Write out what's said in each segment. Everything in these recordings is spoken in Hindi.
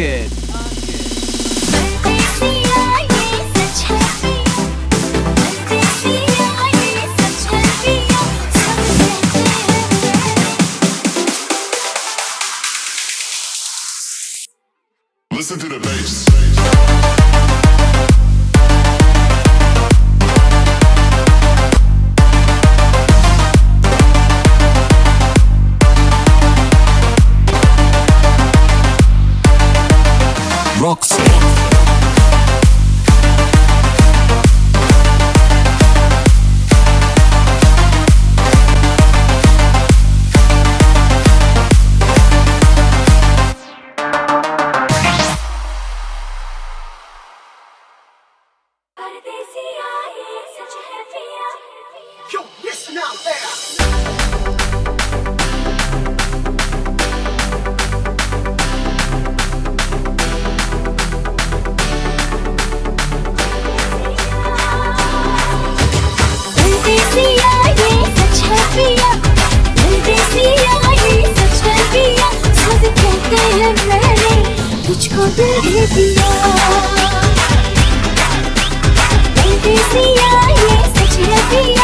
good. Listen to the bass. मेरे पिया ये सच है पिया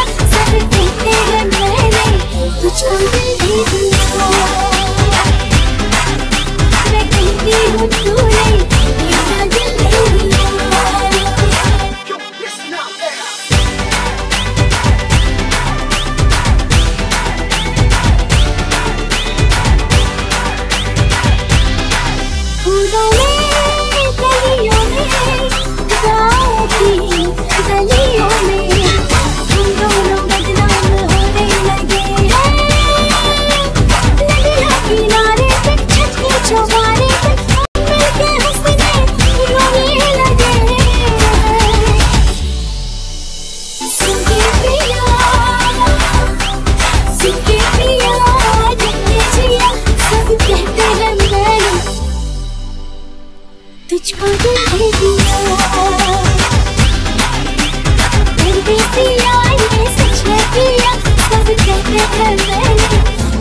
तुझको दे दिया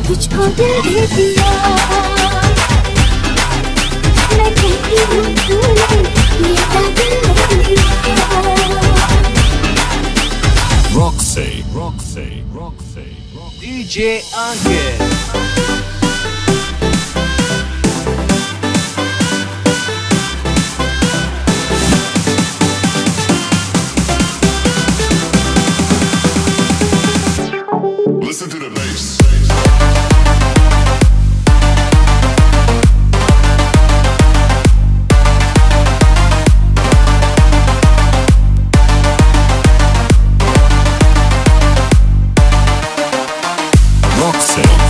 तुझको दे दिया मैं कहती हूँ तू मेरा दिल Roxy, Roxy, Roxy, Roxy, DJ Angel. say.